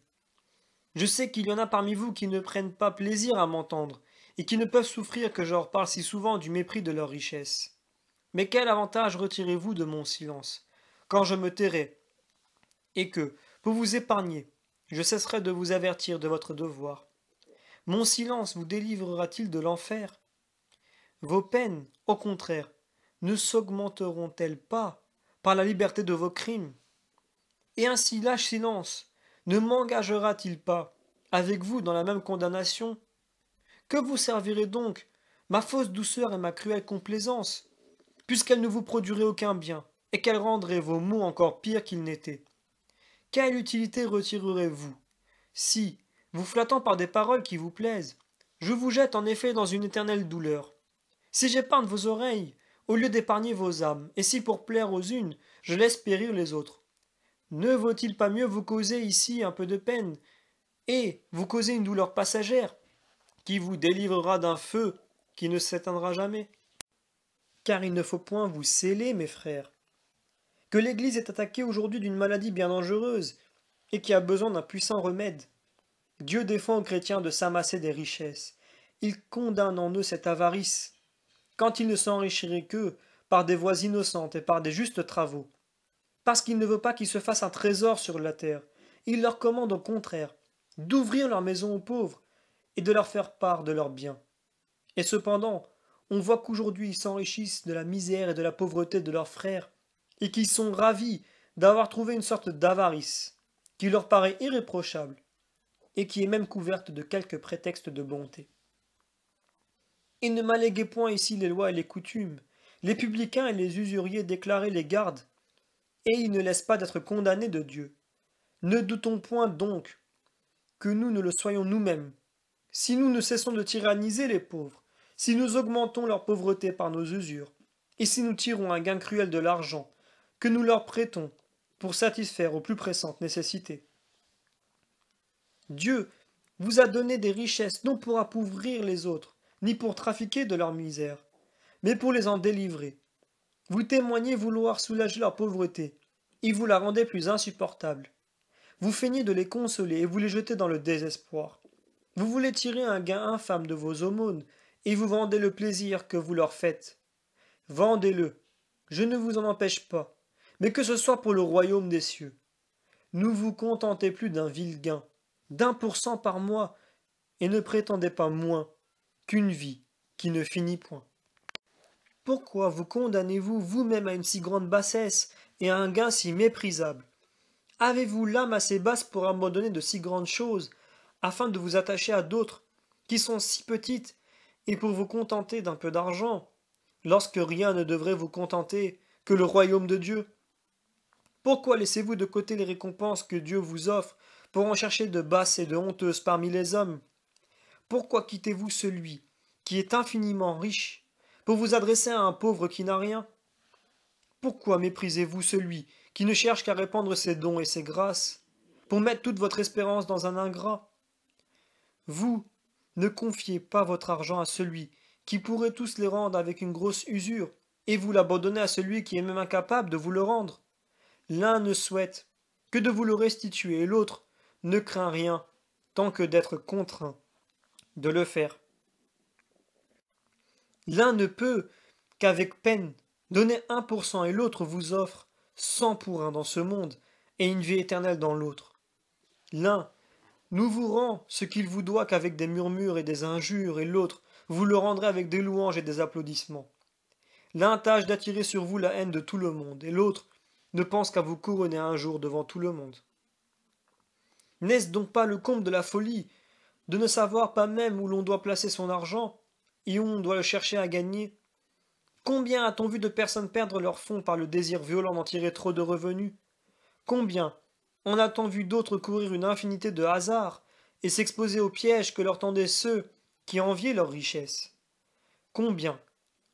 Je sais qu'il y en a parmi vous qui ne prennent pas plaisir à m'entendre, et qui ne peuvent souffrir que je leur parle si souvent du mépris de leur richesse. Mais quel avantage retirez-vous de mon silence, quand je me tairai, et que, pour vous épargner, je cesserai de vous avertir de votre devoir? Mon silence vous délivrera-t-il de l'enfer? Vos peines, au contraire, ne s'augmenteront-elles pas par la liberté de vos crimes? Et ainsi lâche silence ne m'engagera-t-il pas avec vous dans la même condamnation? Que vous servirait donc ma fausse douceur et ma cruelle complaisance, puisqu'elle ne vous produirait aucun bien, et qu'elle rendrait vos mots encore pires qu'ils n'étaient? Quelle utilité retirerez-vous si, vous flattant par des paroles qui vous plaisent, je vous jette en effet dans une éternelle douleur. Si j'épargne vos oreilles, au lieu d'épargner vos âmes, et si pour plaire aux unes, je laisse périr les autres, Ne vaut-il pas mieux vous causer ici un peu de peine, et vous causer une douleur passagère, qui vous délivrera d'un feu qui ne s'éteindra jamais? Car il ne faut point vous sceller, mes frères, que l'Église est attaquée aujourd'hui d'une maladie bien dangereuse, et qui a besoin d'un puissant remède. Dieu défend aux chrétiens de s'amasser des richesses. Il condamne en eux cette avarice, quand ils ne s'enrichiraient que par des voies innocentes et par des justes travaux. Parce qu'il ne veut pas qu'ils se fassent un trésor sur la terre, il leur commande au contraire d'ouvrir leur maison aux pauvres et de leur faire part de leurs biens. Et cependant, on voit qu'aujourd'hui ils s'enrichissent de la misère et de la pauvreté de leurs frères, et qu'ils sont ravis d'avoir trouvé une sorte d'avarice, qui leur paraît irréprochable, et qui est même couverte de quelques prétextes de bonté. Il ne m'alléguait point ici les lois et les coutumes. Les publicains et les usuriers déclaraient les gardes, et ils ne laissent pas d'être condamnés de Dieu. Ne doutons point donc que nous ne le soyons nous-mêmes. Si nous ne cessons de tyranniser les pauvres, si nous augmentons leur pauvreté par nos usures, et si nous tirons un gain cruel de l'argent que nous leur prêtons pour satisfaire aux plus pressantes nécessités. Dieu vous a donné des richesses non pour appauvrir les autres, ni pour trafiquer de leur misère, mais pour les en délivrer. Vous témoignez vouloir soulager leur pauvreté, et vous la rendez plus insupportable. Vous feignez de les consoler et vous les jetez dans le désespoir. Vous voulez tirer un gain infâme de vos aumônes, et vous vendez le plaisir que vous leur faites. Vendez-le. Je ne vous en empêche pas, mais que ce soit pour le royaume des cieux. Ne vous contentez plus d'un vil gain, d'un pour cent par mois, et ne prétendez pas moins qu'une vie qui ne finit point. Pourquoi vous condamnez-vous vous-même à une si grande bassesse et à un gain si méprisable? Avez-vous l'âme assez basse pour abandonner de si grandes choses, afin de vous attacher à d'autres, qui sont si petites, et pour vous contenter d'un peu d'argent, lorsque rien ne devrait vous contenter que le royaume de Dieu? Pourquoi laissez-vous de côté les récompenses que Dieu vous offre pour en chercher de basses et de honteuses parmi les hommes Pourquoi quittez-vous celui qui est infiniment riche pour vous adresser à un pauvre qui n'a rien? Pourquoi méprisez-vous celui qui ne cherche qu'à répandre ses dons et ses grâces, pour mettre toute votre espérance dans un ingrat? Vous, ne confiez pas votre argent à celui qui pourrait tous les rendre avec une grosse usure, et vous l'abandonnez à celui qui est même incapable de vous le rendre. L'un ne souhaite que de vous le restituer, et l'autre ne craint rien tant que d'être contraint de le faire. L'un ne peut qu'avec peine donner un pour cent et l'autre vous offre cent pour un dans ce monde, et une vie éternelle dans l'autre. L'un nous vous rend ce qu'il vous doit qu'avec des murmures et des injures, et l'autre vous le rendrez avec des louanges et des applaudissements. L'un tâche d'attirer sur vous la haine de tout le monde, et l'autre ne pense qu'à vous couronner un jour devant tout le monde. N'est-ce donc pas le comble de la folie de ne savoir pas même où l'on doit placer son argent et où on doit le chercher à gagner? Combien a-t-on vu de personnes perdre leur fonds par le désir violent d'en tirer trop de revenus? Combien en a-t-on vu d'autres courir une infinité de hasards et s'exposer aux pièges que leur tendaient ceux qui enviaient leur richesse? Combien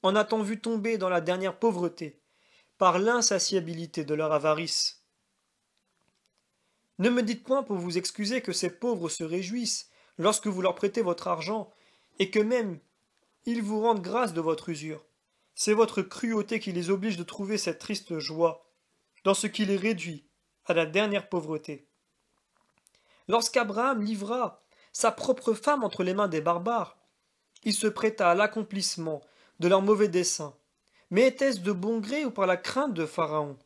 en a-t-on vu tomber dans la dernière pauvreté par l'insatiabilité de leur avarice? Ne me dites point pour vous excuser que ces pauvres se réjouissent lorsque vous leur prêtez votre argent et que même ils vous rendent grâce de votre usure. C'est votre cruauté qui les oblige de trouver cette triste joie dans ce qui les réduit à la dernière pauvreté. Lorsqu'Abraham livra sa propre femme entre les mains des barbares, il se prêta à l'accomplissement de leurs mauvais desseins. Mais était-ce de bon gré ou par la crainte de Pharaon?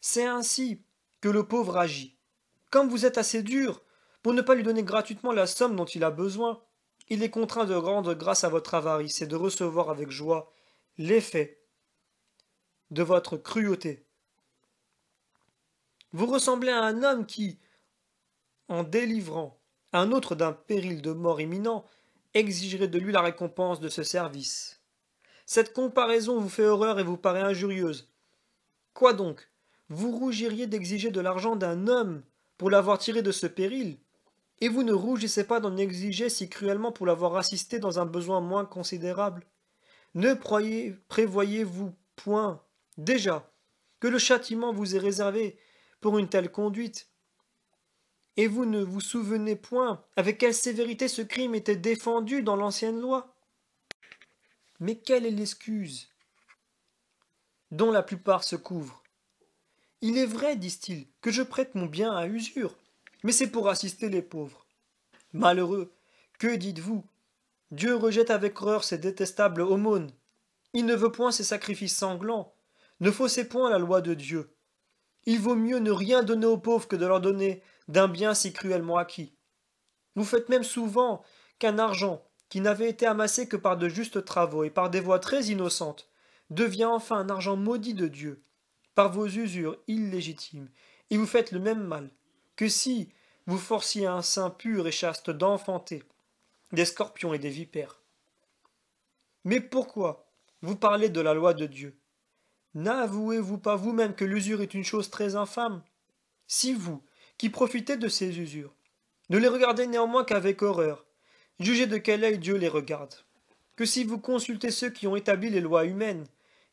C'est ainsi que le pauvre agit. Comme vous êtes assez dur pour ne pas lui donner gratuitement la somme dont il a besoin, il est contraint de rendre grâce à votre avarice et de recevoir avec joie l'effet de votre cruauté. Vous ressemblez à un homme qui, en délivrant un autre d'un péril de mort imminent, exigerait de lui la récompense de ce service. Cette comparaison vous fait horreur et vous paraît injurieuse. Quoi donc? Vous rougiriez d'exiger de l'argent d'un homme pour l'avoir tiré de ce péril. Et vous ne rougissez pas d'en exiger si cruellement pour l'avoir assisté dans un besoin moins considérable. Ne prévoyez-vous point, déjà, que le châtiment vous est réservé pour une telle conduite? Et vous ne vous souvenez point avec quelle sévérité ce crime était défendu dans l'ancienne loi? Mais quelle est l'excuse dont la plupart se couvrent? Il est vrai, disent-ils, que je prête mon bien à usure, mais c'est pour assister les pauvres. Malheureux, que dites-vous? Dieu rejette avec horreur ces détestables aumônes. Il ne veut point ces sacrifices sanglants. Ne faussez point la loi de Dieu. Il vaut mieux ne rien donner aux pauvres que de leur donner d'un bien si cruellement acquis. Vous faites même souvent qu'un argent, qui n'avait été amassé que par de justes travaux et par des voies très innocentes, devient enfin un argent maudit de Dieu, par vos usures illégitimes, et vous faites le même mal, que si vous forciez un sein pur et chaste d'enfanter des scorpions et des vipères. Mais pourquoi vous parlez de la loi de Dieu? N'avouez-vous pas vous-même que l'usure est une chose très infâme? Si vous, qui profitez de ces usures, ne les regardez néanmoins qu'avec horreur, jugez de quel œil Dieu les regarde. Que si vous consultez ceux qui ont établi les lois humaines,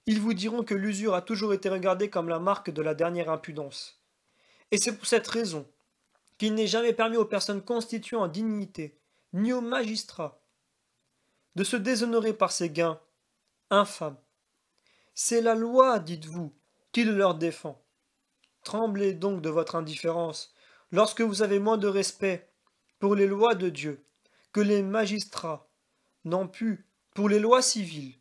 ils vous diront que l'usure a toujours été regardée comme la marque de la dernière impudence. Et c'est pour cette raison qu'il n'est jamais permis aux personnes constituées en dignité, ni aux magistrats, de se déshonorer par ces gains infâmes. C'est la loi, dites-vous, qui le leur défend. Tremblez donc de votre indifférence lorsque vous avez moins de respect pour les lois de Dieu que les magistrats n'ont pu pour les lois civiles,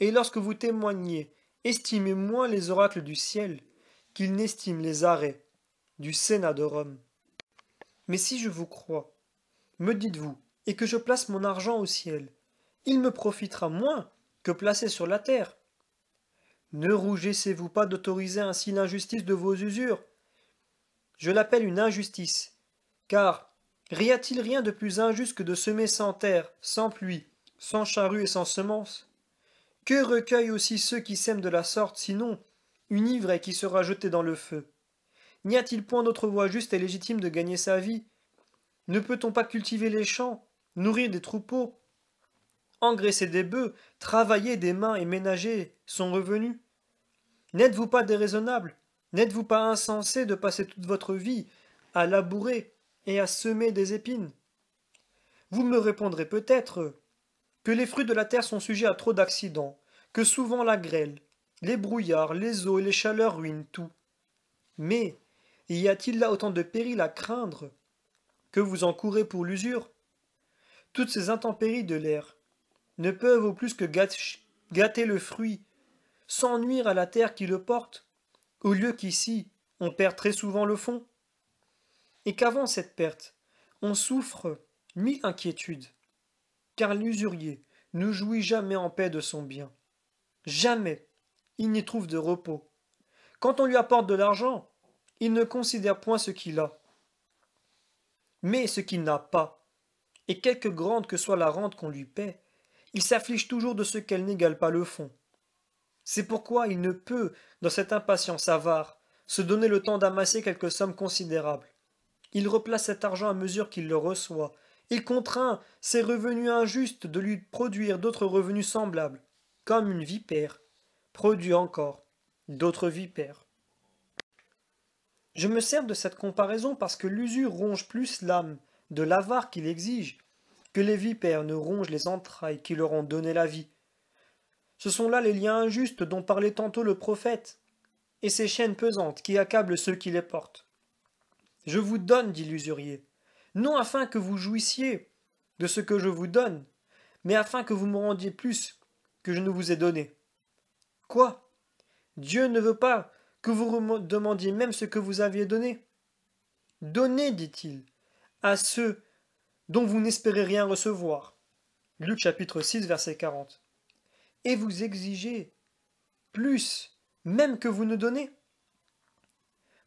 et lorsque vous témoignez, estimez moins les oracles du ciel qu'ils n'estiment les arrêts du Sénat de Rome. Mais si je vous crois, me dites-vous, et que je place mon argent au ciel, il me profitera moins que placé sur la terre. Ne rougissez-vous pas d'autoriser ainsi l'injustice de vos usures Je l'appelle une injustice, car y a-t-il rien de plus injuste que de semer sans terre, sans pluie, sans charrue et sans semence Que recueillent aussi ceux qui sèment de la sorte, sinon une ivraie qui sera jetée dans le feu? N'y a-t-il point d'autre voie juste et légitime de gagner sa vie? Ne peut-on pas cultiver les champs, nourrir des troupeaux, engraisser des bœufs, travailler des mains et ménager son revenu? N'êtes-vous pas déraisonnable? N'êtes-vous pas insensé de passer toute votre vie à labourer et à semer des épines? Vous me répondrez peut-être que les fruits de la terre sont sujets à trop d'accidents, que souvent la grêle, les brouillards, les eaux et les chaleurs ruinent tout. Mais y a-t-il là autant de périls à craindre que vous en courez pour l'usure? Toutes ces intempéries de l'air ne peuvent au plus que gâter le fruit, sans nuire à la terre qui le porte, au lieu qu'ici on perd très souvent le fond, et qu'avant cette perte on souffre mille inquiétudes, car l'usurier ne jouit jamais en paix de son bien. Jamais il n'y trouve de repos. Quand on lui apporte de l'argent, il ne considère point ce qu'il a, mais ce qu'il n'a pas. Et quelque grande que soit la rente qu'on lui paie, il s'afflige toujours de ce qu'elle n'égale pas le fond. C'est pourquoi il ne peut, dans cette impatience avare, se donner le temps d'amasser quelque somme considérable. Il replace cet argent à mesure qu'il le reçoit. Il contraint ses revenus injustes de lui produire d'autres revenus semblables, comme une vipère produit encore d'autres vipères. Je me sers de cette comparaison parce que l'usure ronge plus l'âme de l'avare qu'il exige que les vipères ne rongent les entrailles qui leur ont donné la vie. Ce sont là les liens injustes dont parlait tantôt le prophète, et ces chaînes pesantes qui accablent ceux qui les portent. Je vous donne, dit l'usurier, non afin que vous jouissiez de ce que je vous donne, mais afin que vous me rendiez plus que je ne vous ai donné. Quoi? Dieu ne veut pas que vous demandiez même ce que vous aviez donné. Donnez, dit-il, à ceux dont vous n'espérez rien recevoir. Luc chapitre 6, verset 40. Et vous exigez plus même que vous ne donnez?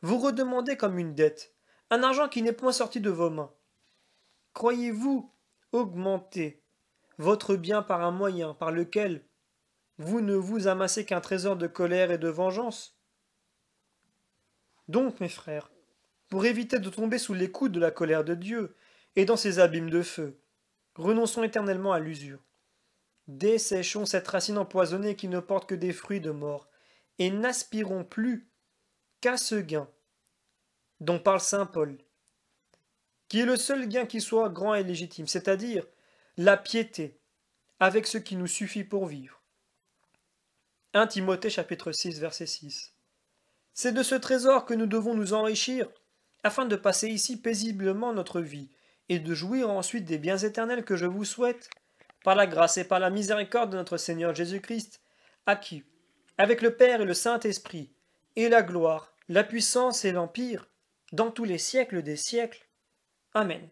Vous redemandez comme une dette, un argent qui n'est point sorti de vos mains. Croyez-vous augmenter votre bien par un moyen par lequel vous ne vous amassez qu'un trésor de colère et de vengeance? Donc, mes frères, pour éviter de tomber sous les coups de la colère de Dieu et dans ses abîmes de feu, renonçons éternellement à l'usure. Desséchons cette racine empoisonnée qui ne porte que des fruits de mort, et n'aspirons plus qu'à ce gain dont parle saint Paul, qui est le seul gain qui soit grand et légitime, c'est-à-dire la piété, avec ce qui nous suffit pour vivre. 1 Timothée chapitre 6 verset 6. C'est de ce trésor que nous devons nous enrichir, afin de passer ici paisiblement notre vie, et de jouir ensuite des biens éternels que je vous souhaite, par la grâce et par la miséricorde de notre Seigneur Jésus-Christ, à qui, avec le Père et le Saint-Esprit, et la gloire, la puissance et l'empire, dans tous les siècles des siècles. Amen.